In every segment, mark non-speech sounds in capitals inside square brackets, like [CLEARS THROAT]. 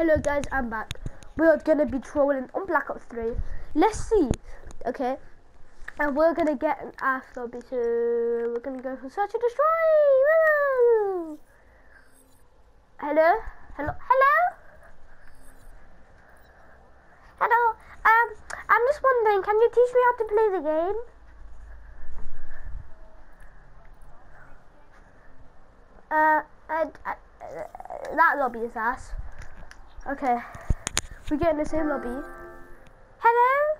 hello guys, I'm back. We're gonna be trolling on Black Ops 3. Let's see, okay? And we're gonna get an ass lobby, so we're gonna go for search and destroy. Woo! Hello, hello, hello, hello. Um, I'm just wondering, can you teach me how to play the game? Uh, uh, uh, uh that lobby is ass. Okay. We get in the same lobby. Hello?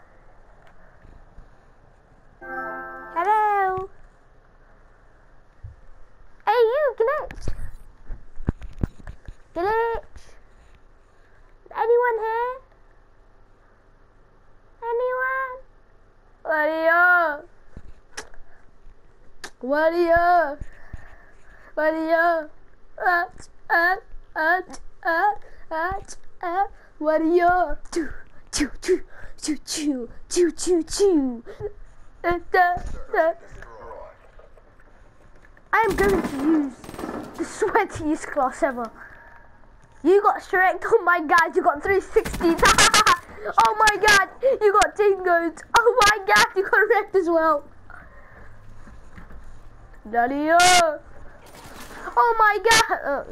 Hello? Hey you, glitch! Glitch! Anyone here? Anyone? What are you? What are you? What are you? Uh, uh, uh, uh uh, what are you? Choo, choo, choo, choo, choo, choo, choo. I'm going to use the sweatiest class ever. You got Shrek. Oh my god, you got 360s. [LAUGHS] oh my god, you got Dingoes. Oh my god, you got Wrecked as well. Nadia. Oh my god. Uh,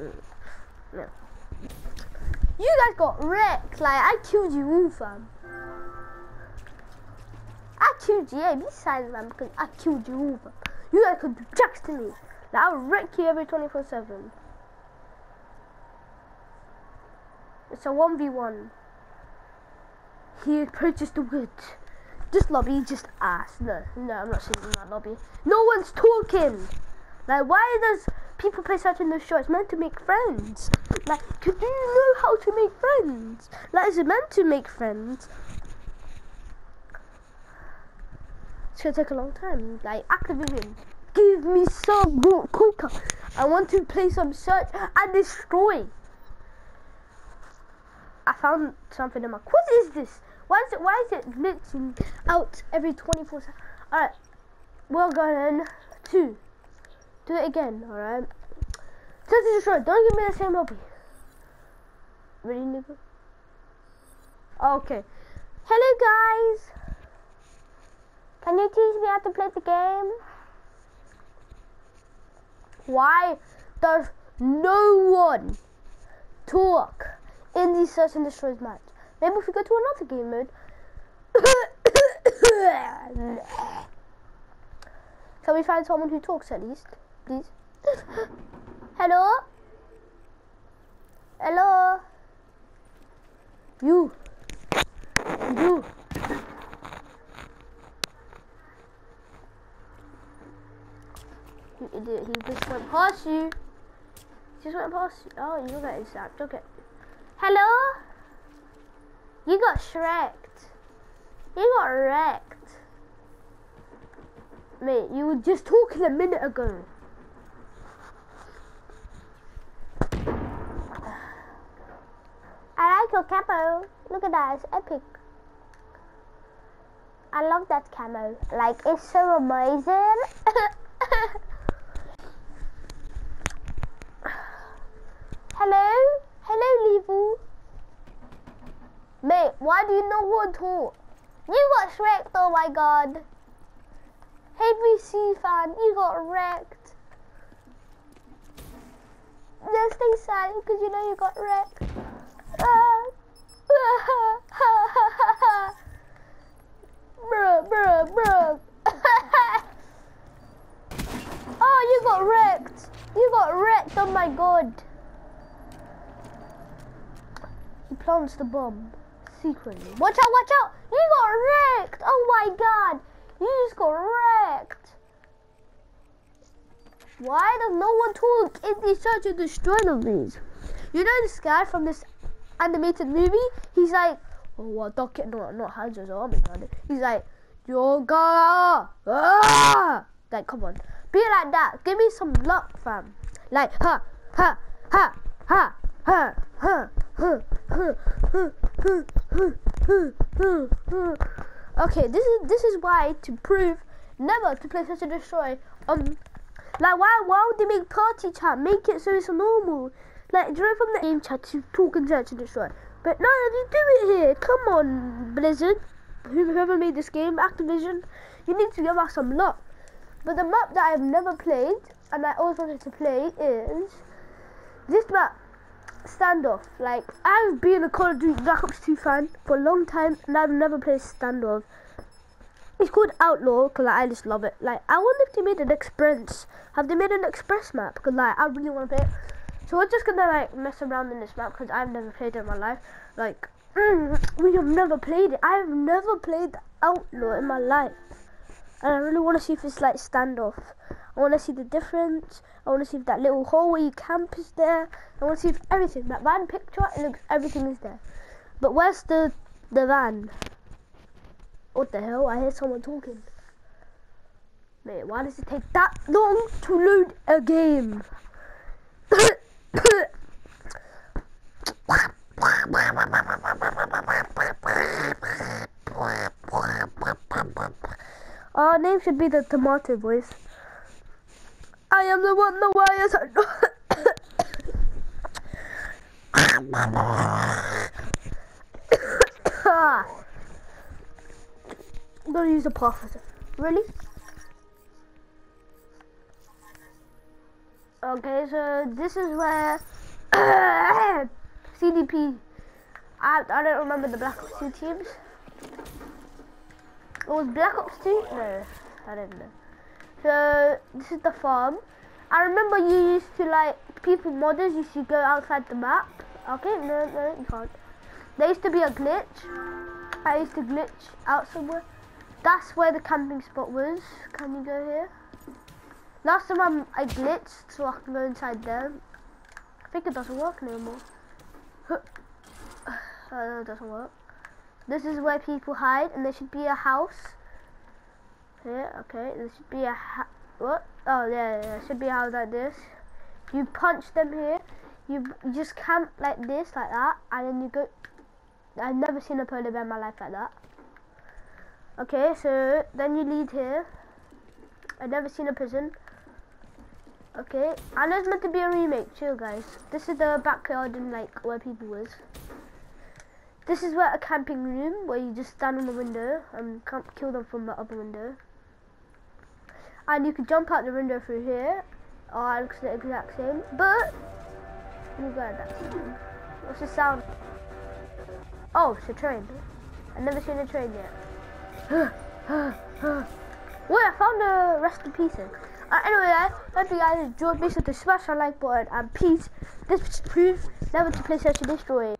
no. You guys got wrecked. Like, I killed you all, fam. I killed you. Yeah, be silent, man, because I killed you all, fam. You guys could do jacks to me. Like, I'll wreck you every 24-7. It's a 1v1. He purchased the wood. This lobby just ass. No, no, I'm not saying that lobby. No one's talking. Like, why does people play such in the show? It's meant to make friends. Like, do you know how to make friends? Like, is it meant to make friends? It's gonna take a long time. Like, Activision, give me some more quicker. I want to play some search and destroy. I found something in my. What is this? Why is it? Why is it glitching out every 24 seconds? All right, we're going to do it again. All right. Search destroy. Don't give me the same lobby. Ready, nigga? Okay. Hello, guys. Can you teach me how to play the game? Why does no one talk in the search and destroy match? Maybe if we go to another game mode. [COUGHS] Can we find someone who talks at least, please? [LAUGHS] Hello? Hello? You. You. You idiot, he just went past you. He just went past you. Oh, you got zapped. Okay. Hello? You got shreked. You got wrecked. Mate, you were just talking a minute ago. Your camo. Look at that, it's epic. I love that camo. Like, it's so amazing. [LAUGHS] Hello? Hello, Level. Mate, why do you know what to? You got wrecked, oh my god. HVC fan, you got wrecked. Just stay silent because you know you got wrecked. Ah. Oh, you got wrecked. You got wrecked, oh my god. He plants the bomb secretly. Watch out, watch out. You got wrecked. Oh my god. You just got wrecked. Why does no one talk in the search and destroy of these? You know this guy from this animated movie, he's like, oh, what, Doc, no, not Hanzo's army gun. He's like, Yoga, ah! Like, come on, be like that. Give me some luck, fam. Like, ha, ha, ha, ha, ha, ha, ha, ha, ha, ha, ha, ha, ha. Okay, this is this is why to prove never to play search and destroy. Um, like why why would they make party chat? Make it so it's normal Like, do you from the game chat to talk and search and destroy? But no, you do it here. Come on, Blizzard. Whoever made this game, Activision, you need to give us some luck. But the map that I've never played and I always wanted to play is this map, Standoff. Like, I've been a Call of Duty Black Ops 2 fan for a long time and I've never played Standoff. It's called Outlaw because like, I just love it. Like, I wonder if they made an Express. Have they made an Express map? Because like, I really want to play it. So we're just gonna like mess around in this map because I've never played it in my life. Like, mm, [CLEARS THROAT] we have never played it. I've never played Outlaw in my life. And I really want to see if it's like standoff. I want to see the difference. I want to see if that little you camp is there. I want to see if everything, that van picture, it looks, everything is there. But where's the, the van? What the hell? I hear someone talking. Mate, why does it take that long to load a game? Our name should be the tomato voice. I am the one the wires are I'm gonna use a processor. Really? Okay, so this is where [COUGHS] CDP. I, I don't remember the Black Ops 2 teams. It was Black Ops 2? No, I don't know. So this is the farm. I remember you used to like people modders used to go outside the map. Okay, no, no, you can't. There used to be a glitch. I used to glitch out somewhere. That's where the camping spot was. Can you go here? Last time I glitched so I can go inside there. I think it doesn't work anymore. [SIGHS] uh, it doesn't work. This is where people hide and there should be a house. Here, okay, there should be a what? Oh yeah, yeah, should be a house like this. You punch them here. You, you just camp like this, like that, and then you go. I've never seen a polar bear in my life like that. Okay, so then you lead here. I've never seen a prison. Okay, know it's meant to be a remake, chill guys. This is the backyard and like where people was. This is where a camping room where you just stand on the window and can't kill them from the other window. And you can jump out the window through here. Oh, it looks the exact same. But, let me go at that. What's the sound? Oh, it's a train. I've never seen a train yet. [GASPS] Wait, I found the rest of pieces. Uh, anyway, I hope you guys enjoyed. Make sure to smash that like button and peace. This is proof never to play search and destroy.